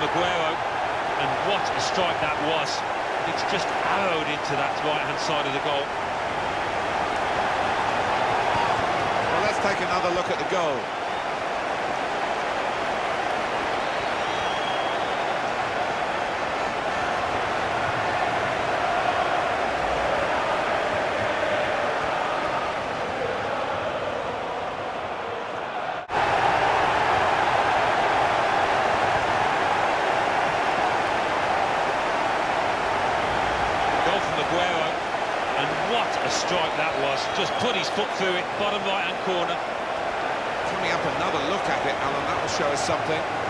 Aguero, and what a strike that was. It's just arrowed into that right-hand side of the goal. Well, let's take another look at the goal. Goal from Aguero, and what a strike that was. Just put his foot through it, bottom right-hand corner. Coming up another look at it, Alan, that will show us something.